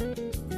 Bye.